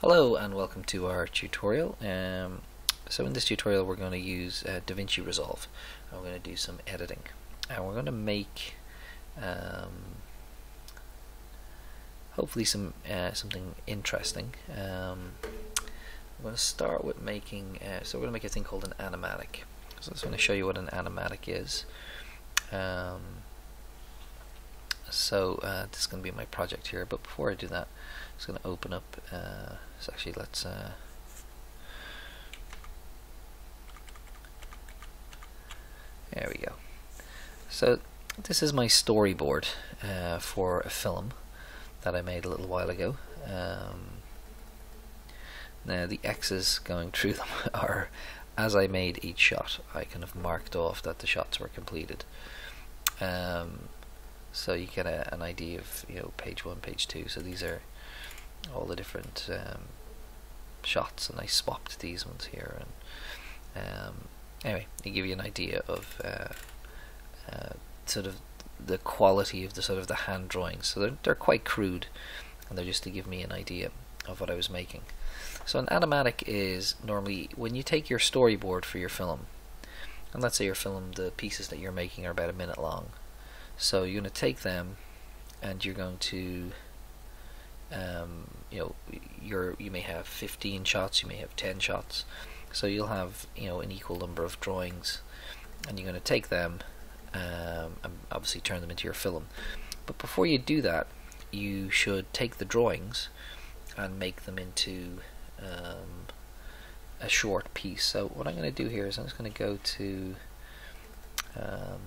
Hello and welcome to our tutorial. Um, so in this tutorial we're going to use uh, DaVinci Resolve. And we're going to do some editing. And we're going to make um, hopefully some uh, something interesting. Um, I'm going to start with making, uh, so we're going to make a thing called an animatic. So I just want to show you what an animatic is. Um, so uh, this is going to be my project here, but before I do that, I'm going to open up, uh, so actually let's, uh, there we go. So this is my storyboard uh, for a film that I made a little while ago. Um, now the X's going through them are as I made each shot I kind of marked off that the shots were completed. Um, so you get a, an idea of you know page one, page two. So these are all the different um, shots, and I swapped these ones here. And um, anyway, they give you an idea of uh, uh, sort of the quality of the sort of the hand drawings. So they're they're quite crude, and they're just to give me an idea of what I was making. So an animatic is normally when you take your storyboard for your film, and let's say your film, the pieces that you're making are about a minute long. So you're going to take them, and you're going to, um, you know, you're you may have 15 shots, you may have 10 shots, so you'll have you know an equal number of drawings, and you're going to take them, um, and obviously turn them into your film. But before you do that, you should take the drawings and make them into um, a short piece. So what I'm going to do here is I'm just going to go to um,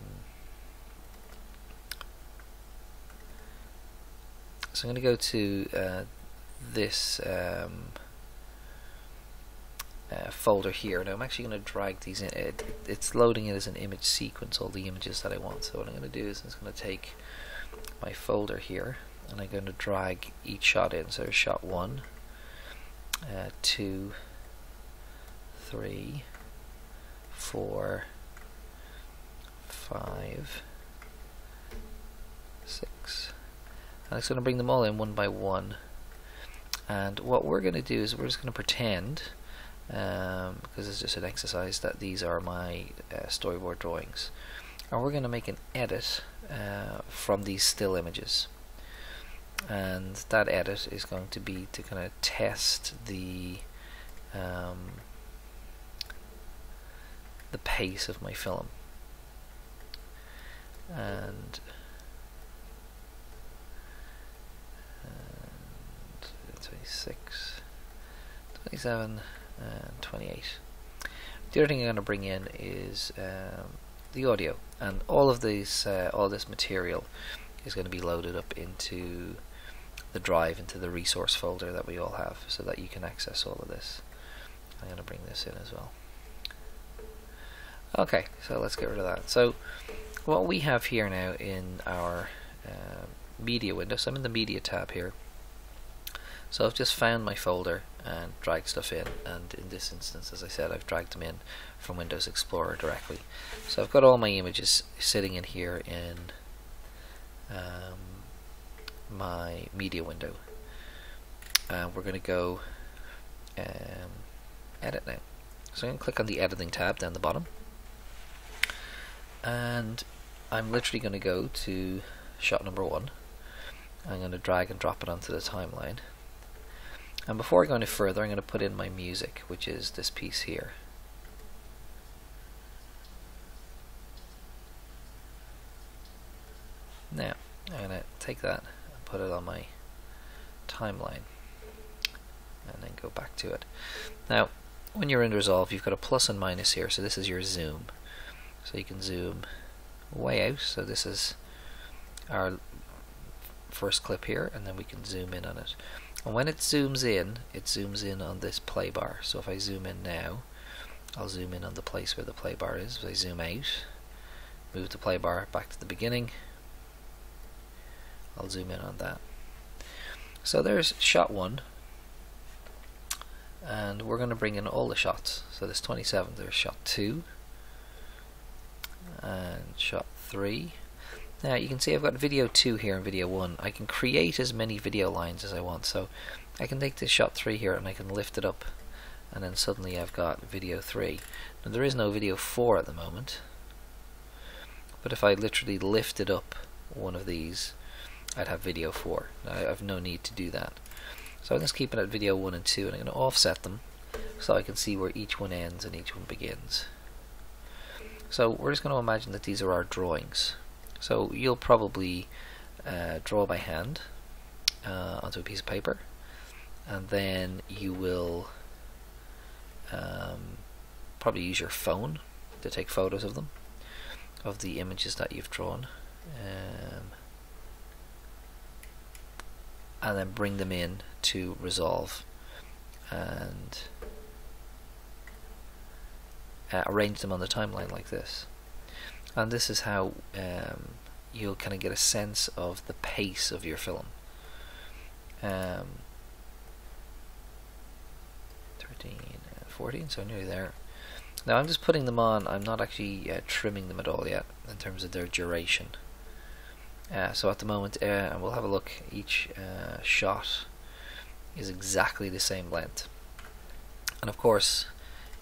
so I'm going to go to uh, this um, uh, folder here. Now I'm actually going to drag these in. It, it's loading it as an image sequence, all the images that I want. So what I'm going to do is I'm going to take my folder here and I'm going to drag each shot in. So shot one, uh, two, three, four, five, six. And it's going to bring them all in one by one. And what we're going to do is we're just going to pretend, um, because it's just an exercise, that these are my uh, storyboard drawings. And we're going to make an edit uh, from these still images. And that edit is going to be to kind of test the um, the pace of my film. And, and 26, 27, and 28. The other thing I'm going to bring in is um, the audio, and all of these, uh, all this material is going to be loaded up into the drive, into the resource folder that we all have, so that you can access all of this. I'm going to bring this in as well. Okay, so let's get rid of that. So what we have here now in our uh, media window, so I'm in the media tab here. So I've just found my folder and dragged stuff in, and in this instance, as I said, I've dragged them in from Windows Explorer directly. So I've got all my images sitting in here in um, my media window. And uh, we're going to go um, edit now. So I'm going to click on the editing tab down the bottom and I'm literally going to go to shot number one I'm going to drag and drop it onto the timeline and before I go any further I'm going to put in my music which is this piece here. Now I'm going to take that and put it on my timeline and then go back to it. Now when you're in Resolve you've got a plus and minus here so this is your zoom. So you can zoom way out so this is our first clip here and then we can zoom in on it and when it zooms in it zooms in on this play bar. So if I zoom in now I'll zoom in on the place where the play bar is. If I zoom out move the play bar back to the beginning I'll zoom in on that. So there's shot one. And we're going to bring in all the shots. So there's 27 there's shot two and shot 3 Now you can see I've got video 2 here and video 1. I can create as many video lines as I want. So I can take this shot 3 here and I can lift it up and then suddenly I've got video 3. Now there is no video 4 at the moment. But if I literally lifted up one of these, I'd have video 4. Now I have no need to do that. So I'm just keeping it at video 1 and 2 and I'm going to offset them so I can see where each one ends and each one begins. So we're just going to imagine that these are our drawings. So you'll probably uh, draw by hand uh, onto a piece of paper and then you will um, probably use your phone to take photos of them of the images that you've drawn um, and then bring them in to resolve and uh, arrange them on the timeline like this and this is how um, you'll kind of get a sense of the pace of your film. Um, 13 and 14, so nearly there. Now I'm just putting them on, I'm not actually uh, trimming them at all yet in terms of their duration. Uh, so at the moment, uh, and we'll have a look, each uh, shot is exactly the same length. And of course,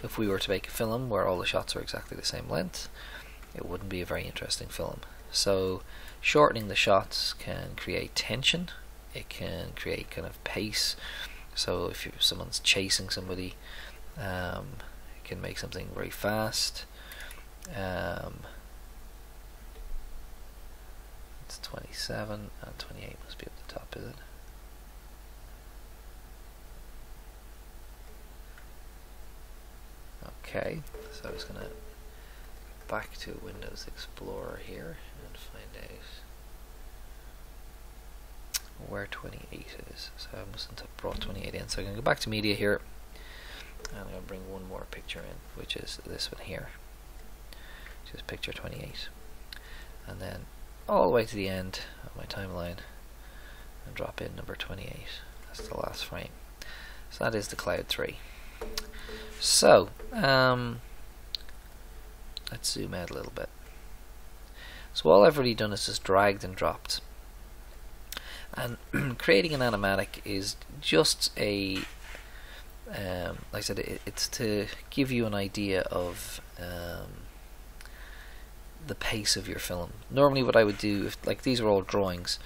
if we were to make a film where all the shots are exactly the same length, it wouldn't be a very interesting film. So shortening the shots can create tension, it can create kind of pace. So if you, someone's chasing somebody, um, it can make something very fast. Um, it's 27 and 28 must be at the top, is it? Okay, so I was going to back to Windows Explorer here and find out where 28 is. So I mustn't have brought 28 in. So I'm going to go back to media here and I'm going to bring one more picture in, which is this one here, which is picture 28. And then all the way to the end of my timeline and drop in number 28. That's the last frame. So that is the Cloud 3. So, um, Let's zoom out a little bit. So all I've really done is just dragged and dropped. And creating an animatic is just a, um, like I said, it, it's to give you an idea of um, the pace of your film. Normally what I would do, if like these are all drawings,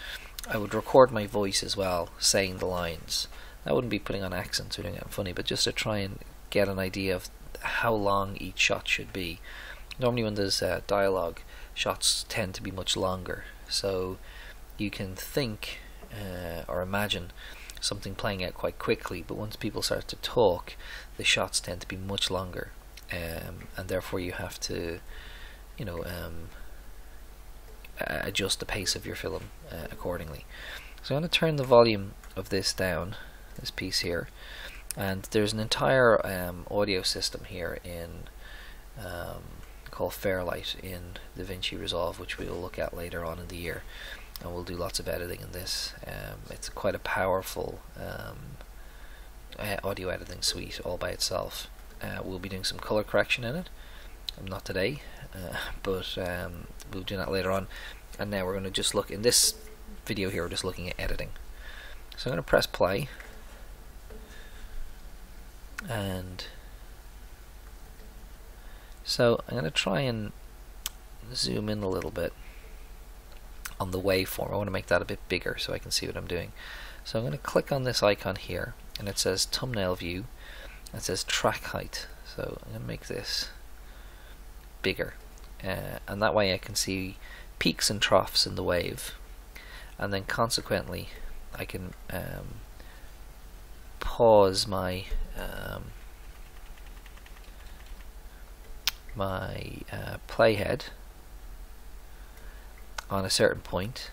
I would record my voice as well, saying the lines. I wouldn't be putting on accents or doing it funny, but just to try and get an idea of how long each shot should be normally when there's uh, dialogue, shots tend to be much longer. So you can think uh, or imagine something playing out quite quickly, but once people start to talk, the shots tend to be much longer, um, and therefore you have to, you know, um, adjust the pace of your film uh, accordingly. So I'm going to turn the volume of this down, this piece here, and there's an entire um, audio system here in um, called Fairlight in DaVinci Resolve, which we will look at later on in the year. And we'll do lots of editing in this. Um, it's quite a powerful um, audio editing suite all by itself. Uh, we'll be doing some color correction in it. Um, not today, uh, but um, we'll do that later on. And now we're going to just look in this video here. We're just looking at editing. So I'm going to press play, and so I'm going to try and zoom in a little bit on the waveform. I want to make that a bit bigger so I can see what I'm doing. So I'm going to click on this icon here and it says thumbnail view. and It says track height. So I'm going to make this bigger uh, and that way I can see peaks and troughs in the wave and then consequently I can um, pause my um, my uh, playhead on a certain point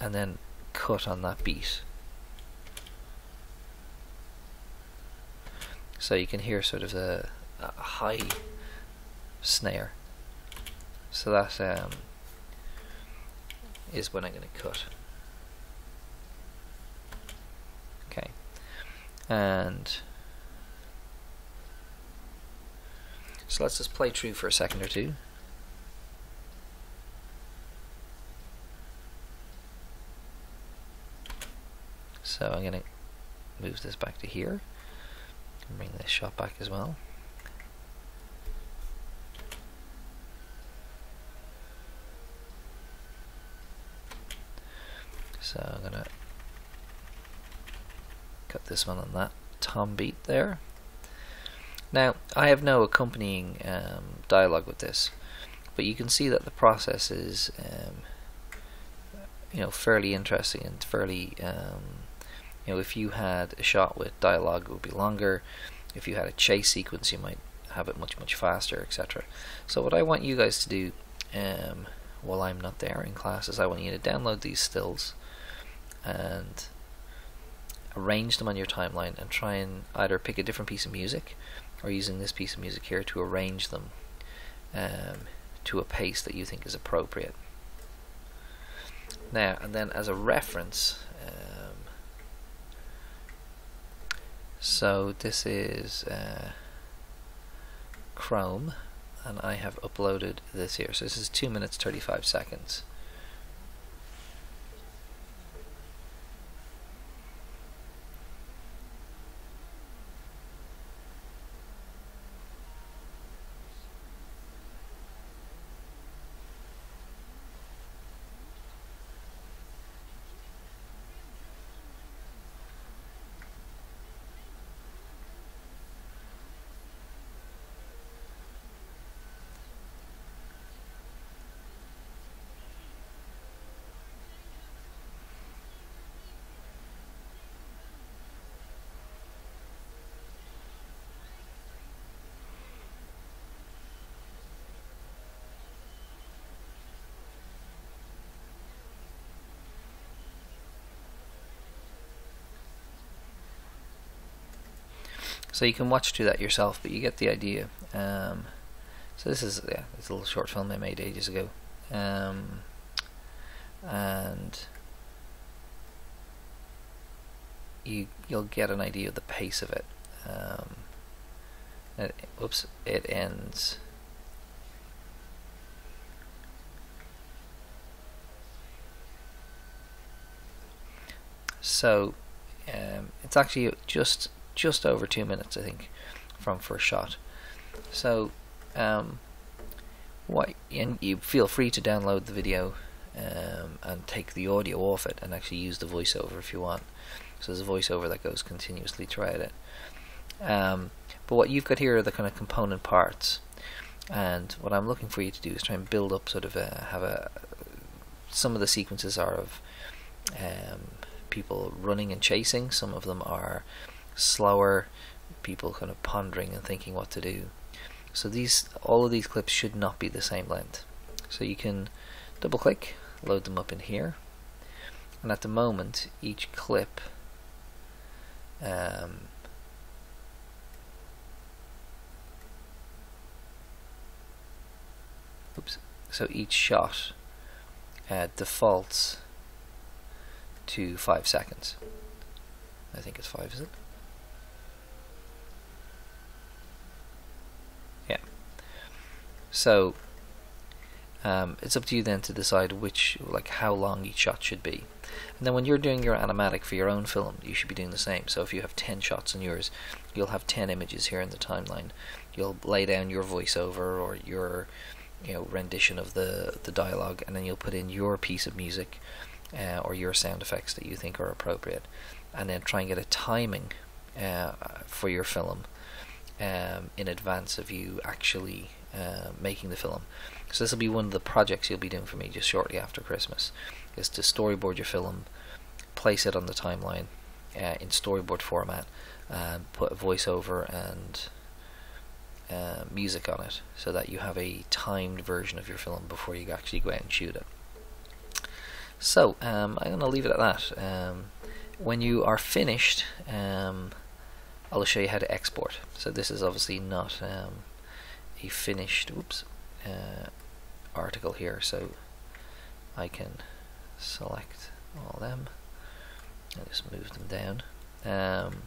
and then cut on that beat. So you can hear sort of a, high snare. So that um, is when I'm going to cut. Okay. And So let's just play true for a second or two. So I'm going to move this back to here. Bring this shot back as well. So I'm going to cut this one on that tom beat there. Now I have no accompanying um, dialogue with this but you can see that the process is um, you know fairly interesting and fairly um, you know if you had a shot with dialogue it would be longer. If you had a chase sequence you might have it much much faster etc so what I want you guys to do um, while I'm not there in class is I want you to download these stills and arrange them on your timeline and try and either pick a different piece of music or using this piece of music here to arrange them um, to a pace that you think is appropriate. Now, and then as a reference, um, so this is uh, Chrome, and I have uploaded this here. So this is 2 minutes 35 seconds. So you can watch through that yourself, but you get the idea. Um, so this is yeah, a little short film I made ages ago, um, and you you'll get an idea of the pace of it. Um, it oops, it ends. So um, it's actually just just over two minutes, I think, from first shot. So, um, what and you feel free to download the video um, and take the audio off it and actually use the voiceover if you want. So there's a voiceover that goes continuously throughout it. Um, but what you've got here are the kind of component parts, and what I'm looking for you to do is try and build up sort of a have a some of the sequences are of um, people running and chasing. Some of them are slower, people kind of pondering and thinking what to do. So these, all of these clips should not be the same length. So you can double click, load them up in here, and at the moment each clip um, oops, so each shot uh, defaults to 5 seconds. I think it's 5 is it? So um, it's up to you then to decide which, like how long each shot should be. And then when you're doing your animatic for your own film, you should be doing the same. So if you have 10 shots in yours, you'll have 10 images here in the timeline. You'll lay down your voiceover or your you know rendition of the the dialogue, and then you'll put in your piece of music uh, or your sound effects that you think are appropriate, and then try and get a timing uh, for your film um, in advance of you actually uh, making the film. So this will be one of the projects you'll be doing for me just shortly after Christmas, is to storyboard your film, place it on the timeline uh, in storyboard format, and put a voiceover and uh, music on it, so that you have a timed version of your film before you actually go out and shoot it. So um, I'm going to leave it at that. Um, when you are finished, um, I'll show you how to export. So this is obviously not um, a finished oops uh, article here so I can select all them. And just move them down. Um,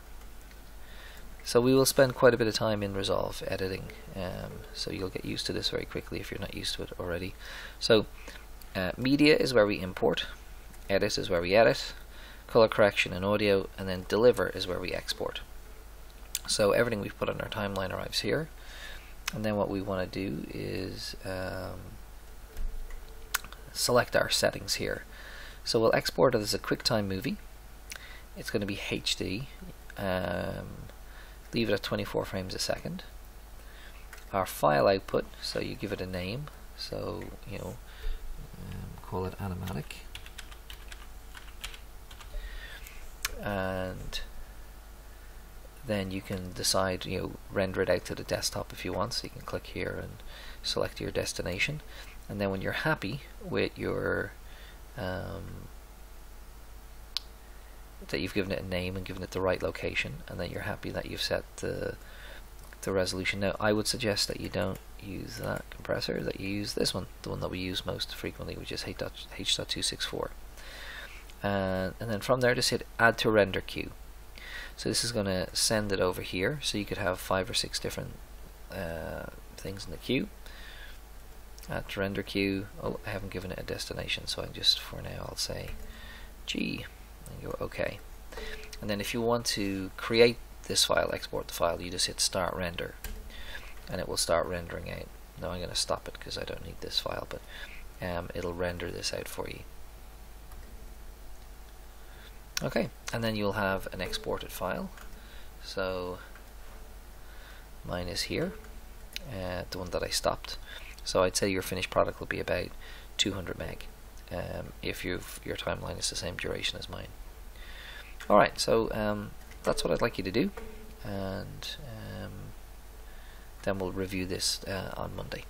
so we will spend quite a bit of time in Resolve editing um, so you'll get used to this very quickly if you're not used to it already. So uh, media is where we import edit is where we edit color correction and audio, and then deliver is where we export. So everything we've put on our timeline arrives here, and then what we want to do is um, select our settings here. So we'll export it as a QuickTime movie. It's going to be HD. Um, leave it at 24 frames a second. Our file output, so you give it a name, so you know, um, call it animatic. And then you can decide, you know, render it out to the desktop if you want. So you can click here and select your destination. And then when you're happy with your um, that you've given it a name and given it the right location, and that you're happy that you've set the the resolution. Now, I would suggest that you don't use that compressor, that you use this one, the one that we use most frequently, which is H.264. And, and then from there, just hit Add to Render Queue. So this is going to send it over here, so you could have five or six different uh, things in the queue. At Render Queue. Oh, I haven't given it a destination, so I just, for now, I'll say G and go OK. And then if you want to create this file, export the file, you just hit start render and it will start rendering out. Now I'm going to stop it because I don't need this file, but um, it'll render this out for you. Okay, and then you'll have an exported file. So mine is here, uh, the one that I stopped. So I'd say your finished product will be about 200 meg um, if your timeline is the same duration as mine. Alright, so um, that's what I'd like you to do, and um, then we'll review this uh, on Monday.